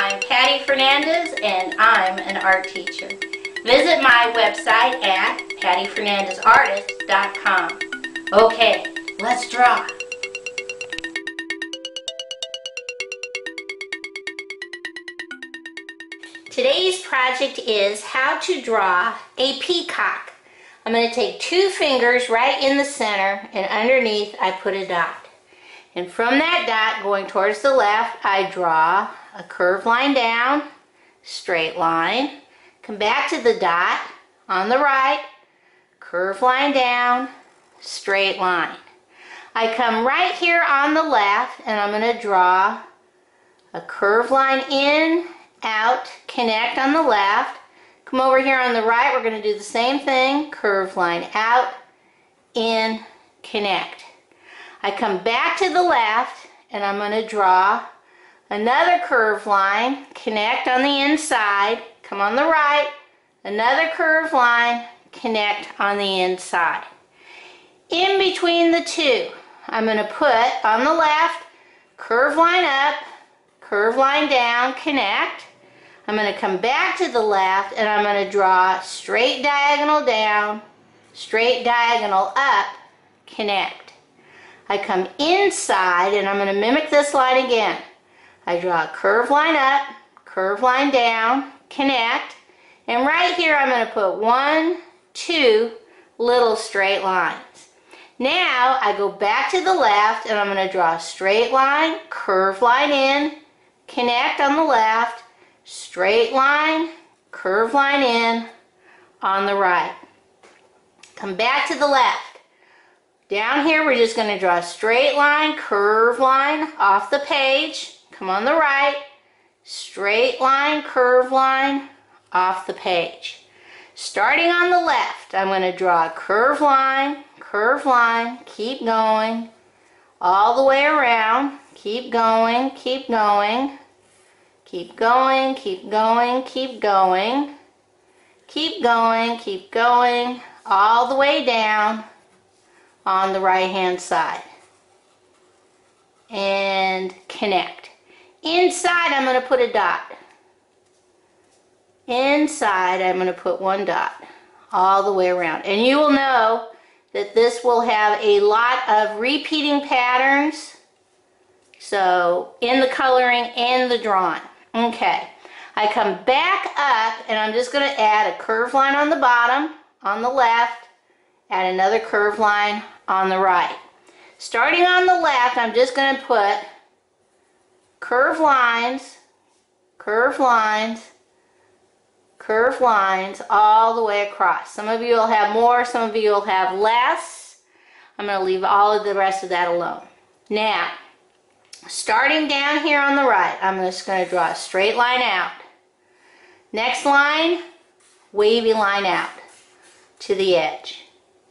I'm Patty Fernandez and I'm an art teacher. Visit my website at pattyfernandezartist.com. Okay, let's draw. Today's project is how to draw a peacock. I'm going to take two fingers right in the center and underneath I put a dot. And from that dot going towards the left I draw a curved line down, straight line, come back to the dot on the right, curved line down, straight line. I come right here on the left and I'm going to draw a curved line in, out, connect on the left. Come over here on the right, we're going to do the same thing, curved line out, in, connect. I come back to the left and I'm going to draw another curved line, connect on the inside, come on the right, another curved line, connect on the inside. In between the two, I'm going to put on the left, curve line up, curve line down, connect. I'm going to come back to the left and I'm going to draw straight diagonal down, straight diagonal up, connect. I come inside and I'm going to mimic this line again. I draw a curve line up, curve line down, connect, and right here I'm going to put one, two little straight lines. Now I go back to the left and I'm going to draw a straight line, curve line in, connect on the left, straight line, curve line in on the right. Come back to the left. Down here we're just going to draw a straight line, curve line off the page. Come on the right, straight line, curve line off the page. Starting on the left, I'm going to draw a curve line, curve line, keep going, all the way around, keep going, keep going, keep going, keep going, keep going, keep going, keep going, all the way down on the right hand side. And connect. Inside, I'm going to put a dot. Inside, I'm going to put one dot all the way around. And you will know that this will have a lot of repeating patterns. So, in the coloring and the drawing. Okay. I come back up and I'm just going to add a curved line on the bottom, on the left, add another curved line on the right. Starting on the left, I'm just going to put curve lines, curve lines, curve lines all the way across. Some of you will have more, some of you will have less. I'm going to leave all of the rest of that alone. Now, starting down here on the right, I'm just going to draw a straight line out. Next line, wavy line out to the edge.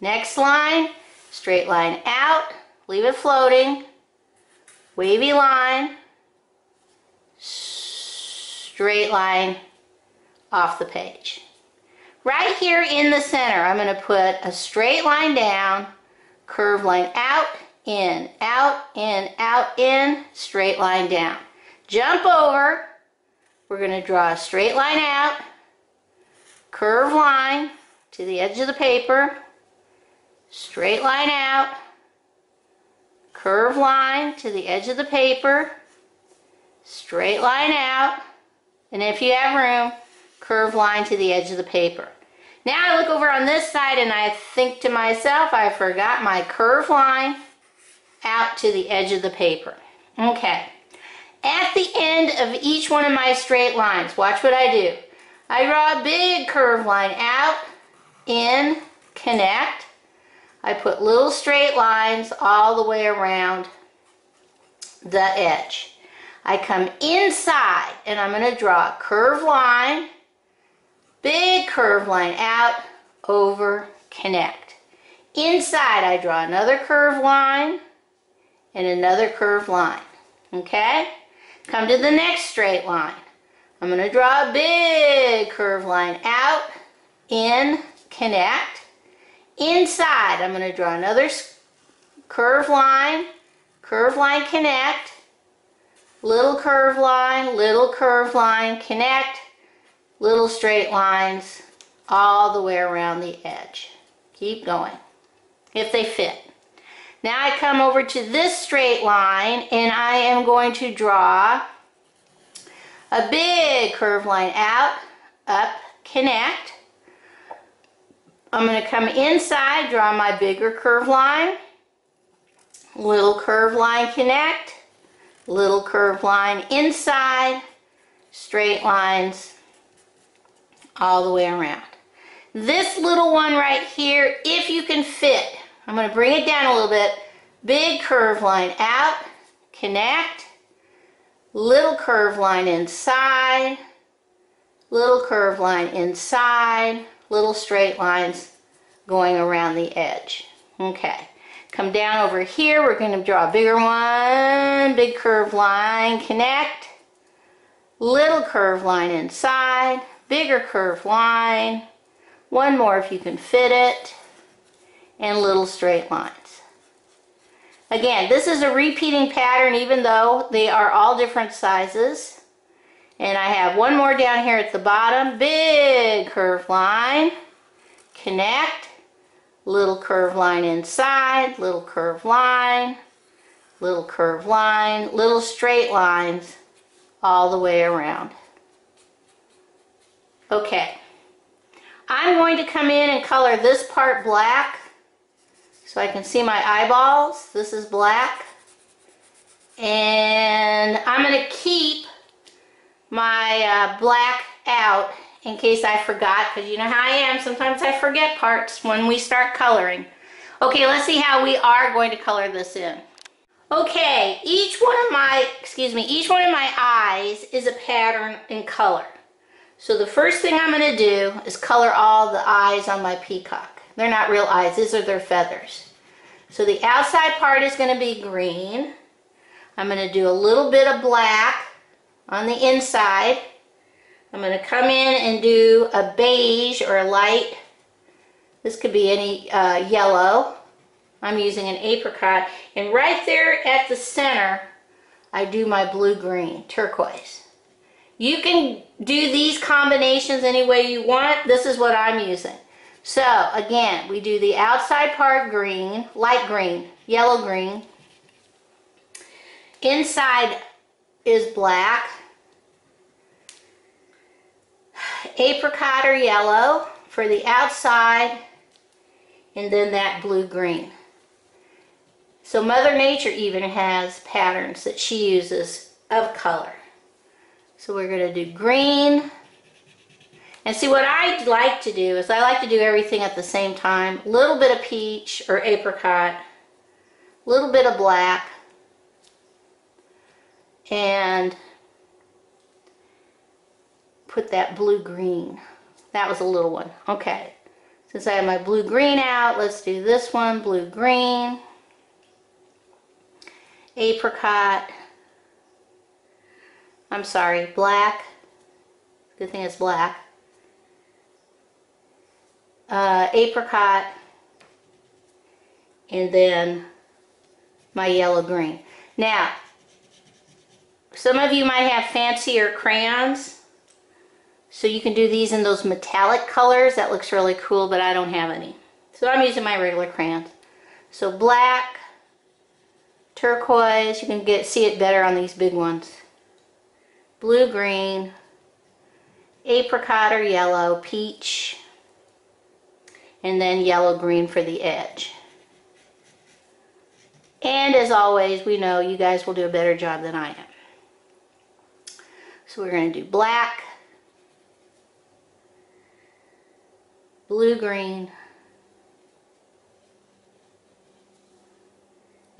Next line, straight line out, leave it floating, wavy line, straight line off the page. Right here in the center, I'm going to put a straight line down, curve line out, in, out, in, out, in, straight line down. Jump over, we're going to draw a straight line out, curve line to the edge of the paper, straight line out, curve line to the edge of the paper, straight line out, and if you have room, curve line to the edge of the paper. Now I look over on this side and I think to myself, I forgot my curve line out to the edge of the paper. Okay. At the end of each one of my straight lines, watch what I do. I draw a big curve line out, in, connect. I put little straight lines all the way around the edge. I come inside and I'm going to draw a curved line, big curved line out, over, connect. Inside I draw another curved line and another curved line. Okay? Come to the next straight line. I'm going to draw a big curved line out, in, connect. Inside I'm going to draw another curved line, curved line, connect little curve line, little curve line, connect, little straight lines all the way around the edge. Keep going, if they fit. Now I come over to this straight line and I am going to draw a big curve line out, up, connect. I'm going to come inside, draw my bigger curve line, little curve line connect, little curve line inside, straight lines all the way around. This little one right here, if you can fit, I'm going to bring it down a little bit, big curve line out, connect, little curve line inside, little curve line inside, little straight lines going around the edge. Okay, come down over here, we're going to draw a bigger one, big curved line, connect, little curved line inside, bigger curved line, one more if you can fit it, and little straight lines. Again, this is a repeating pattern even though they are all different sizes. And I have one more down here at the bottom. Big curved line. Connect. Little curve line inside. Little curve line. Little curve line. Little straight lines all the way around. Okay. I'm going to come in and color this part black so I can see my eyeballs. This is black. And I'm going to keep my uh, black out in case I forgot because you know how I am. Sometimes I forget parts when we start coloring. Okay, let's see how we are going to color this in. Okay, each one of my, excuse me, each one of my eyes is a pattern in color. So the first thing I'm going to do is color all the eyes on my peacock. They're not real eyes, these are their feathers. So the outside part is going to be green. I'm going to do a little bit of black on the inside. I'm going to come in and do a beige or a light. This could be any uh, yellow. I'm using an apricot. And right there at the center, I do my blue-green, turquoise. You can do these combinations any way you want. This is what I'm using. So again, we do the outside part green, light green, yellow green. Inside is black, apricot or yellow for the outside, and then that blue-green. So Mother Nature even has patterns that she uses of color. So we're going to do green, and see what I like to do is I like to do everything at the same time. A little bit of peach or apricot, a little bit of black, and put that blue-green. That was a little one. Okay. Since I have my blue-green out, let's do this one, blue-green, apricot, I'm sorry, black. Good thing it's black uh, apricot, and then my yellow green. Now, some of you might have fancier crayons, so you can do these in those metallic colors. That looks really cool, but I don't have any. So I'm using my regular crayons. So black, turquoise, you can get see it better on these big ones. Blue, green, apricot or yellow, peach, and then yellow green for the edge. And as always, we know you guys will do a better job than I am. So we're going to do black, blue green,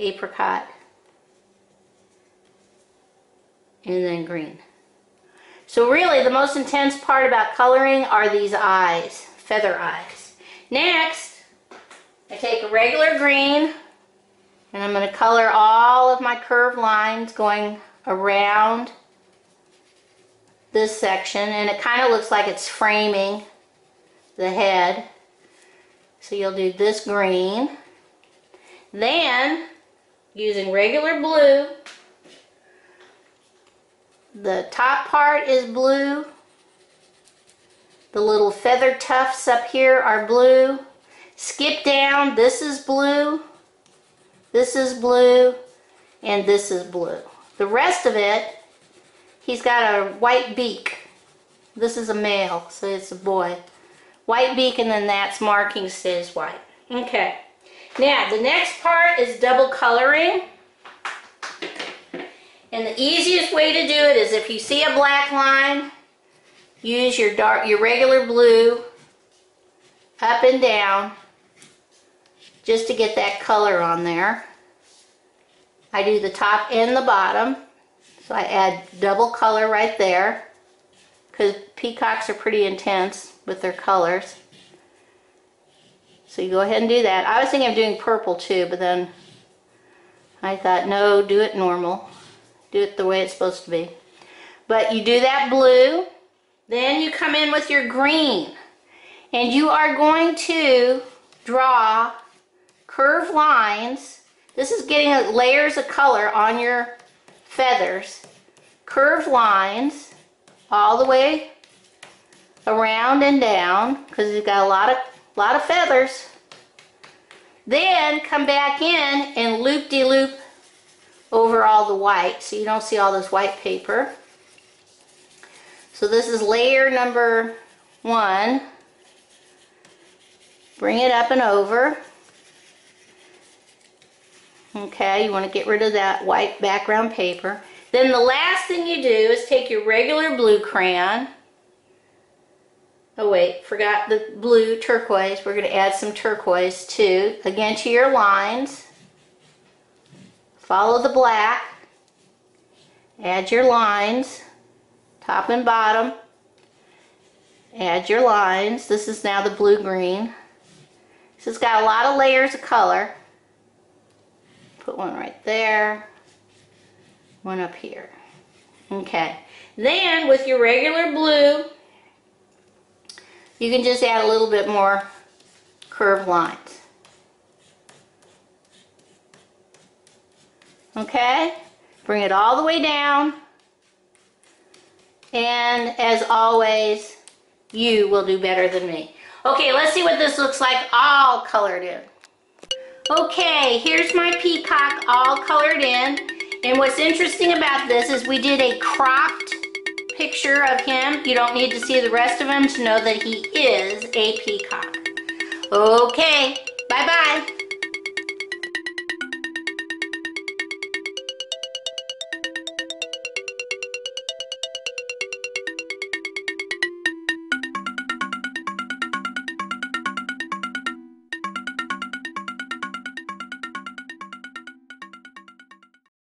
apricot, and then green. So really the most intense part about coloring are these eyes, feather eyes. Next, I take a regular green and I'm going to color all of my curved lines going around this section and it kind of looks like it's framing the head. So you'll do this green. Then, using regular blue, the top part is blue. The little feather tufts up here are blue. Skip down, this is blue, this is blue, and this is blue. The rest of it, he's got a white beak. This is a male, so it's a boy. White beak, and then that's marking says white. Okay. Now, the next part is double coloring. And the easiest way to do it is if you see a black line, use your dark, your regular blue up and down just to get that color on there. I do the top and the bottom. So I add double color right there because peacocks are pretty intense with their colors. So you go ahead and do that. I was thinking of doing purple too, but then I thought, no, do it normal. Do it the way it's supposed to be. But you do that blue, then you come in with your green. And you are going to draw curved lines. This is getting layers of color on your feathers. Curved lines all the way around and down because you've got a lot of lot of feathers. Then come back in and loop-de-loop -loop over all the white so you don't see all this white paper. So this is layer number one. Bring it up and over. Okay, you want to get rid of that white background paper. Then the last thing you do is take your regular blue crayon. Oh wait, forgot the blue turquoise. We're going to add some turquoise too. Again to your lines. Follow the black. Add your lines, top and bottom. Add your lines. This is now the blue-green. This has got a lot of layers of color. Put one right there, one up here. Okay. Then with your regular blue, you can just add a little bit more curved lines. Okay? Bring it all the way down. And as always, you will do better than me. Okay, let's see what this looks like all colored in. Okay, here's my peacock all colored in. And what's interesting about this is we did a cropped picture of him. You don't need to see the rest of him to know that he is a peacock. Okay, bye-bye.